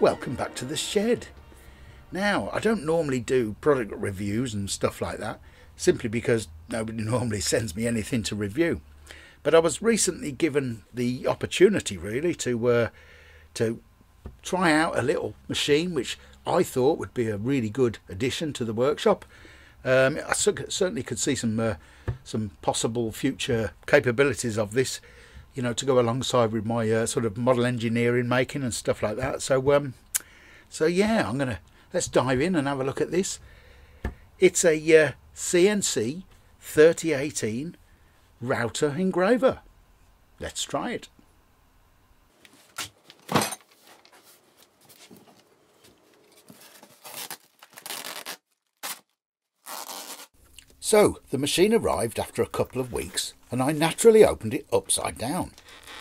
welcome back to the shed. Now, I don't normally do product reviews and stuff like that, simply because nobody normally sends me anything to review. But I was recently given the opportunity, really, to uh, to try out a little machine which I thought would be a really good addition to the workshop. Um, I certainly could see some uh, some possible future capabilities of this, you know, to go alongside with my uh, sort of model engineering making and stuff like that. So, um, so yeah, I'm gonna let's dive in and have a look at this. It's a uh, CNC 3018 router engraver. Let's try it. So, the machine arrived after a couple of weeks and I naturally opened it upside down,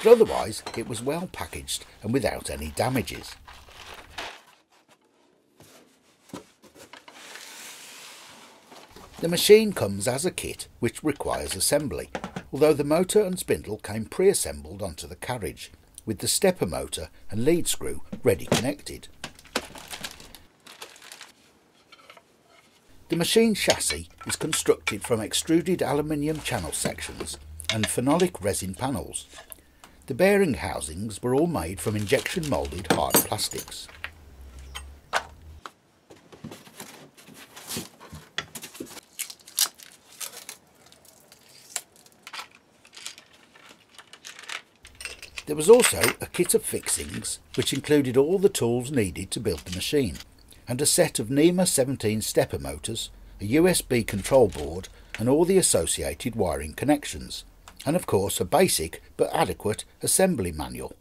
but otherwise it was well packaged and without any damages. The machine comes as a kit which requires assembly, although the motor and spindle came pre-assembled onto the carriage, with the stepper motor and lead screw ready connected. The machine chassis is constructed from extruded aluminium channel sections and phenolic resin panels. The bearing housings were all made from injection moulded hard plastics. There was also a kit of fixings which included all the tools needed to build the machine and a set of NEMA 17 stepper motors, a USB control board and all the associated wiring connections, and of course a basic but adequate assembly manual.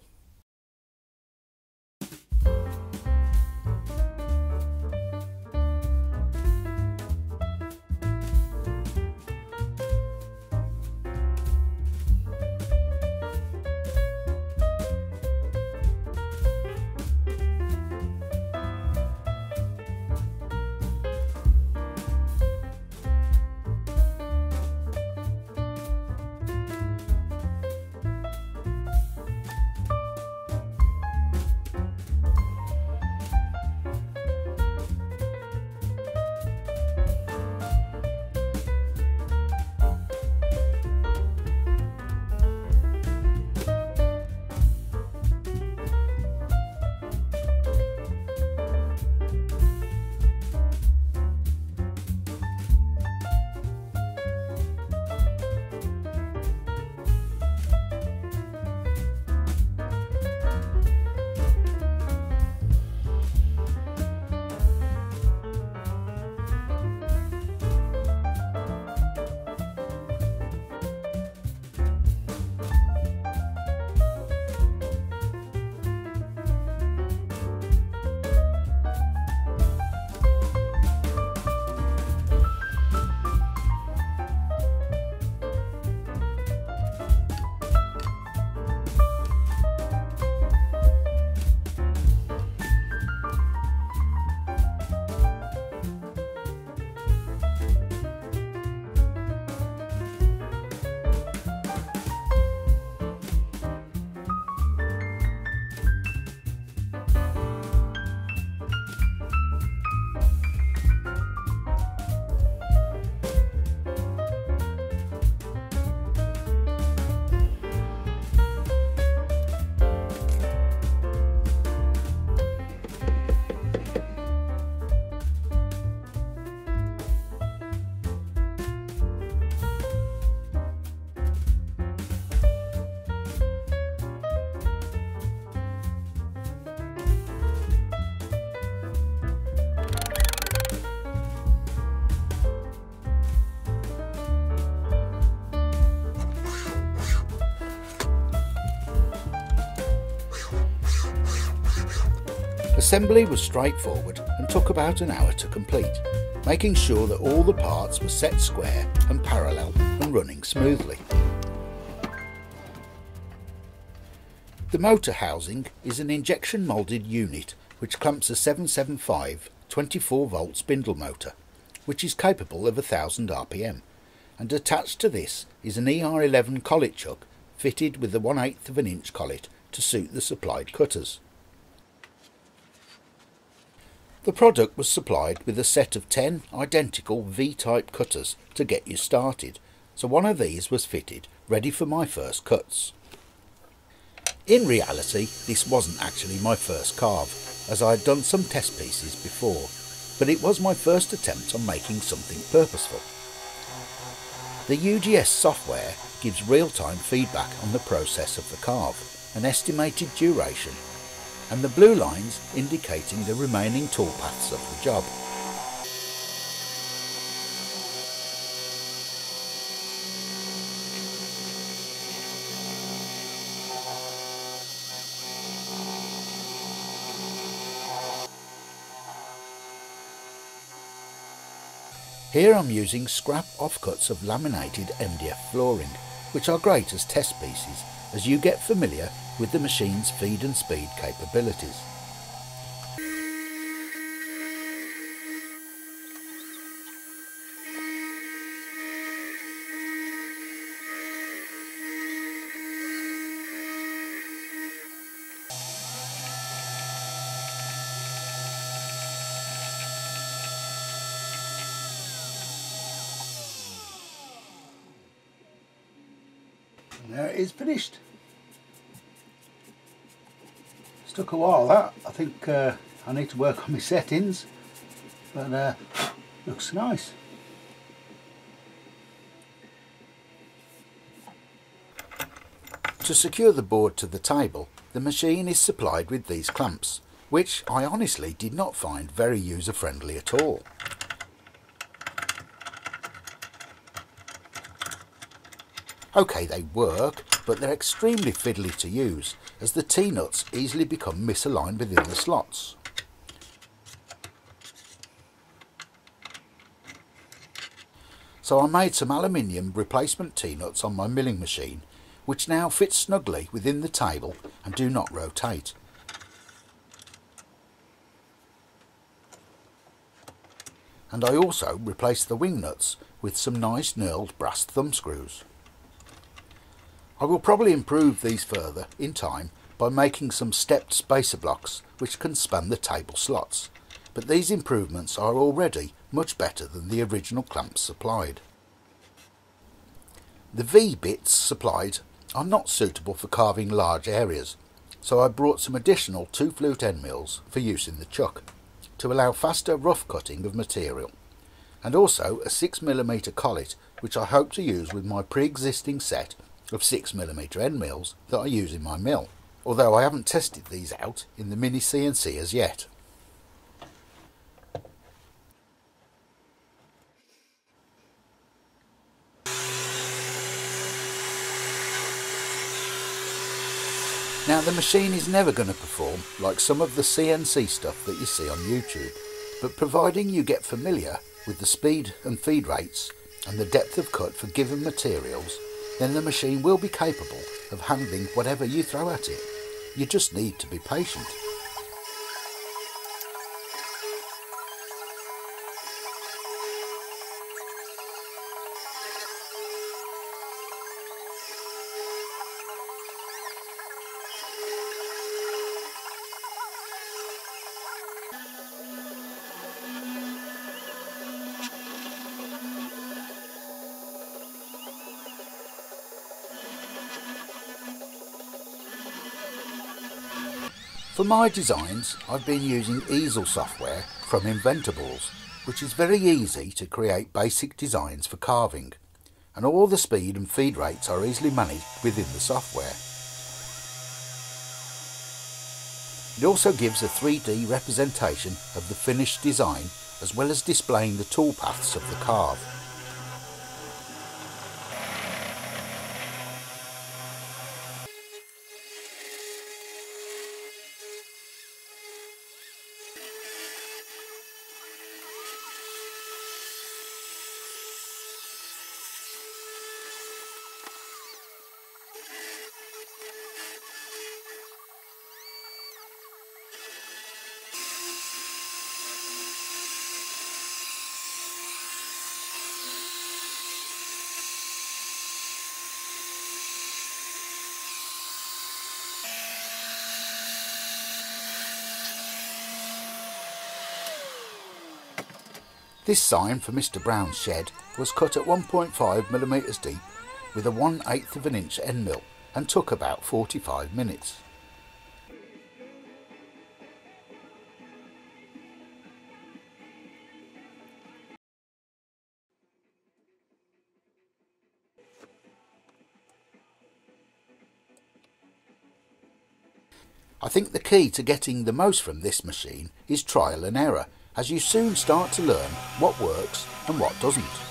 Assembly was straightforward and took about an hour to complete, making sure that all the parts were set square and parallel and running smoothly. The motor housing is an injection moulded unit which clamps a 775 24 volt spindle motor, which is capable of 1000 RPM, and attached to this is an ER11 collet chuck fitted with the 1 8th of an inch collet to suit the supplied cutters. The product was supplied with a set of 10 identical V-type cutters to get you started, so one of these was fitted, ready for my first cuts. In reality, this wasn't actually my first carve, as I had done some test pieces before, but it was my first attempt on making something purposeful. The UGS software gives real-time feedback on the process of the carve, an estimated duration, and the blue lines indicating the remaining toolpaths of the job. Here I'm using scrap offcuts of laminated MDF flooring, which are great as test pieces as you get familiar with the machine's feed and speed capabilities. There it is finished. Took a while that. I think uh, I need to work on my settings, but uh, looks nice. To secure the board to the table, the machine is supplied with these clamps, which I honestly did not find very user friendly at all. Okay, they work, but they're extremely fiddly to use, as the T-nuts easily become misaligned within the slots. So I made some aluminium replacement T-nuts on my milling machine, which now fit snugly within the table and do not rotate. And I also replaced the wing nuts with some nice knurled brass thumb screws. I will probably improve these further in time by making some stepped spacer blocks which can span the table slots, but these improvements are already much better than the original clamps supplied. The V-bits supplied are not suitable for carving large areas, so I brought some additional 2 flute end mills for use in the chuck, to allow faster rough cutting of material, and also a 6mm collet which I hope to use with my pre-existing set of 6mm end mills that I use in my mill, although I haven't tested these out in the Mini CNC as yet. Now the machine is never going to perform like some of the CNC stuff that you see on YouTube, but providing you get familiar with the speed and feed rates and the depth of cut for given materials then the machine will be capable of handling whatever you throw at it. You just need to be patient. For my designs, I've been using easel software from Inventables, which is very easy to create basic designs for carving, and all the speed and feed rates are easily managed within the software. It also gives a 3D representation of the finished design as well as displaying the toolpaths of the carve. This sign for Mr Brown's shed was cut at 1.5mm deep with a 1 8th of an inch end mill and took about 45 minutes. I think the key to getting the most from this machine is trial and error, as you soon start to learn what works and what doesn't.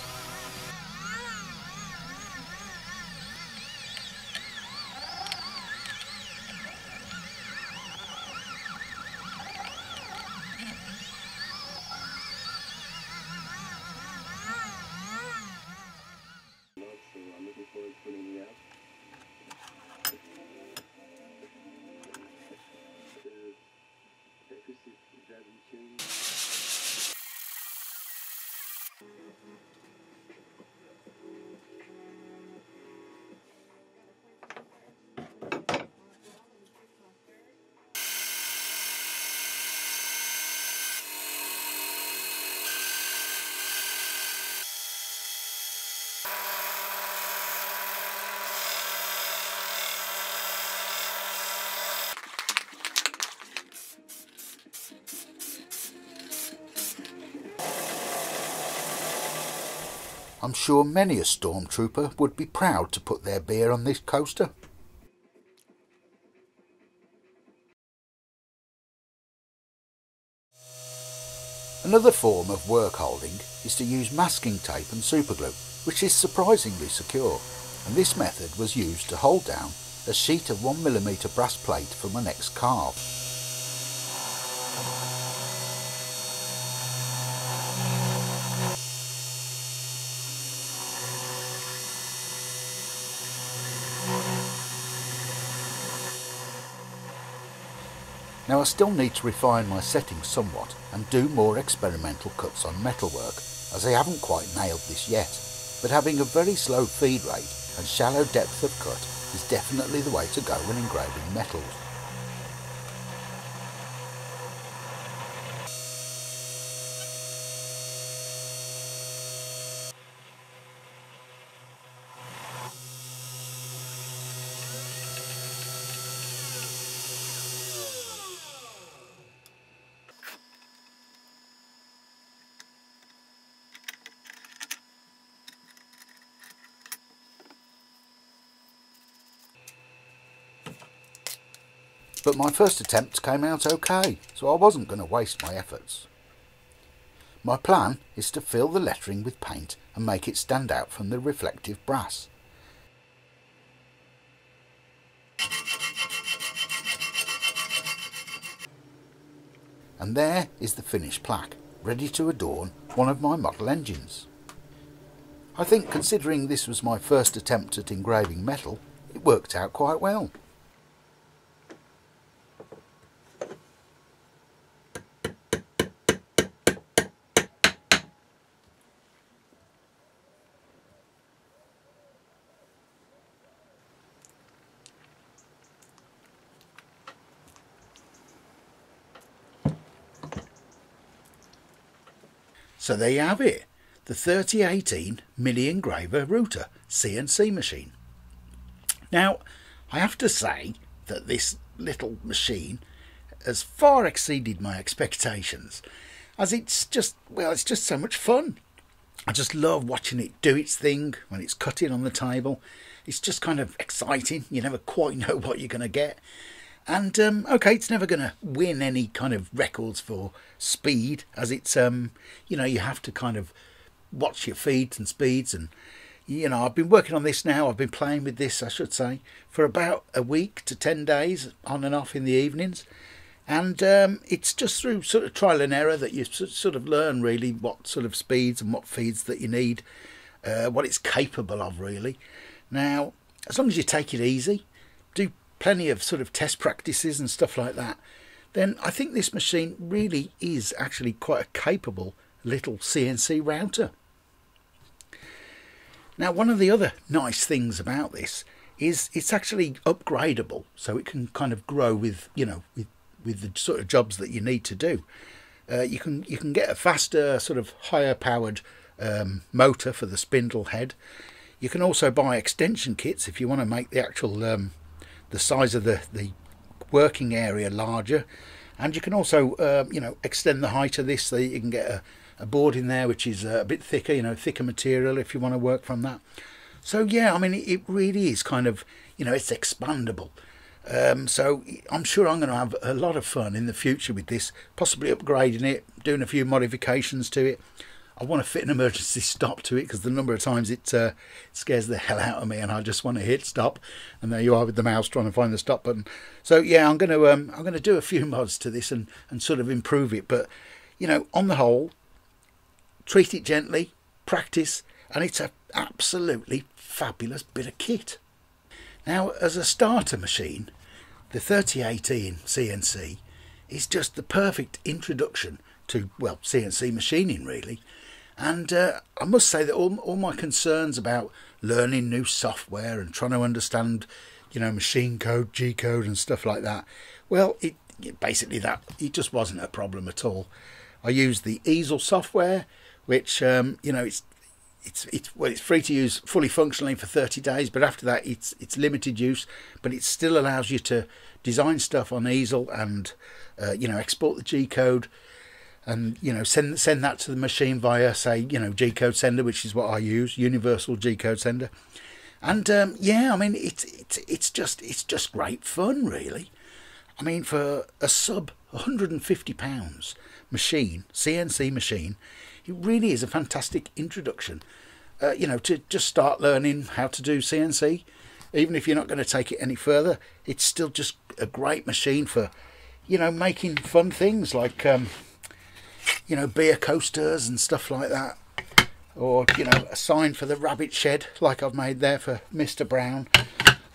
I'm sure many a stormtrooper would be proud to put their beer on this coaster. Another form of work holding is to use masking tape and superglue, which is surprisingly secure, and this method was used to hold down a sheet of 1mm brass plate for my next carve. Now I still need to refine my settings somewhat and do more experimental cuts on metalwork as I haven't quite nailed this yet, but having a very slow feed rate and shallow depth of cut is definitely the way to go when engraving metals. But my first attempt came out okay, so I wasn't going to waste my efforts. My plan is to fill the lettering with paint and make it stand out from the reflective brass. And there is the finished plaque, ready to adorn one of my model engines. I think considering this was my first attempt at engraving metal, it worked out quite well. So there you have it, the 3018 Mini Engraver Router CNC machine. Now, I have to say that this little machine has far exceeded my expectations, as it's just, well, it's just so much fun. I just love watching it do its thing when it's cutting on the table. It's just kind of exciting. You never quite know what you're going to get. And um, okay, it's never going to win any kind of records for speed, as it's um, you know you have to kind of watch your feeds and speeds and you know I've been working on this now. I've been playing with this, I should say, for about a week to ten days, on and off in the evenings. And um, it's just through sort of trial and error that you sort of learn really what sort of speeds and what feeds that you need, uh, what it's capable of really. Now, as long as you take it easy, do plenty of sort of test practices and stuff like that, then I think this machine really is actually quite a capable little CNC router. Now, one of the other nice things about this is it's actually upgradable, so it can kind of grow with, you know, with, with the sort of jobs that you need to do. uh, you can you can get a faster, sort of higher powered um, motor for the spindle head. You can also buy extension kits if you want to make the actual um, the size of the the working area larger, and you can also uh, you know extend the height of this so you can get a, a board in there which is uh, a bit thicker, you know, thicker material if you want to work from that. So yeah, I mean it really is kind of you know it's expandable. Um, so I'm sure I'm going to have a lot of fun in the future with this, possibly upgrading it, doing a few modifications to it. I want to fit an emergency stop to it because the number of times it uh, scares the hell out of me, and I just want to hit stop. And there you are with the mouse trying to find the stop button. So yeah, I'm going to um, I'm going to do a few mods to this and and sort of improve it. But you know, on the whole, treat it gently, practice, and it's an absolutely fabulous bit of kit. Now, as a starter machine, the 3018 CNC is just the perfect introduction to, well, CNC machining really. And uh, I must say that all, all my concerns about learning new software and trying to understand, you know, machine code, G code, and stuff like that, well, it, it basically that it just wasn't a problem at all. I used the easel software, which um, you know it's it's it's well it's free to use fully functionally for 30 days but after that it's it's limited use but it still allows you to design stuff on easel and uh, you know export the g code and you know send send that to the machine via say you know g code sender which is what i use universal g code sender and um, yeah i mean it's it's it's just it's just great fun really i mean for a sub 150 pounds machine cnc machine it really is a fantastic introduction, uh, you know, to just start learning how to do CNC. Even if you're not going to take it any further, it's still just a great machine for, you know, making fun things like, um, you know, beer coasters and stuff like that. Or, you know, a sign for the rabbit shed like I've made there for Mr. Brown.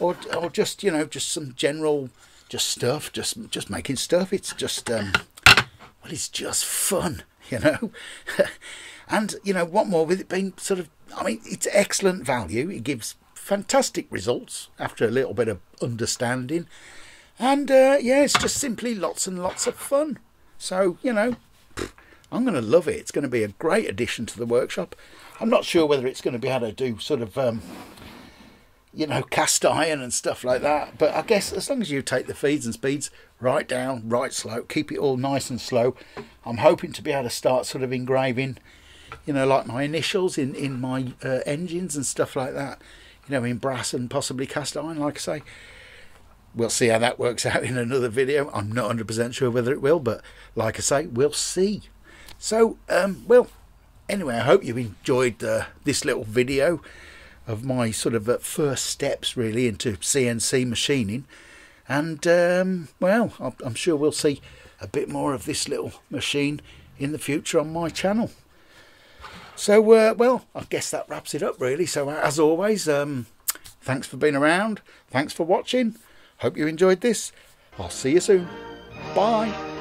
Or, or just, you know, just some general, just stuff, just, just making stuff. It's just, um, well, it's just fun. you know. and, you know, what more with it being sort of, I mean, it's excellent value. It gives fantastic results after a little bit of understanding. And, uh, yeah, it's just simply lots and lots of fun. So, you know, I'm going to love it. It's going to be a great addition to the workshop. I'm not sure whether it's going to be able to do sort of, um, you know, cast iron and stuff like that. But I guess as long as you take the feeds and speeds right down, right slow, keep it all nice and slow, I'm hoping to be able to start sort of engraving, you know, like my initials in, in my uh, engines and stuff like that, you know, in brass and possibly cast iron, like I say. We'll see how that works out in another video. I'm not 100% sure whether it will, but like I say, we'll see. So, um, well, anyway, I hope you enjoyed uh, this little video of my sort of uh, first steps really into CNC machining. And, um, well, I'm sure we'll see a bit more of this little machine in the future on my channel. So, uh, well, I guess that wraps it up really. So, as always, um, thanks for being around. Thanks for watching. Hope you enjoyed this. I'll see you soon. Bye.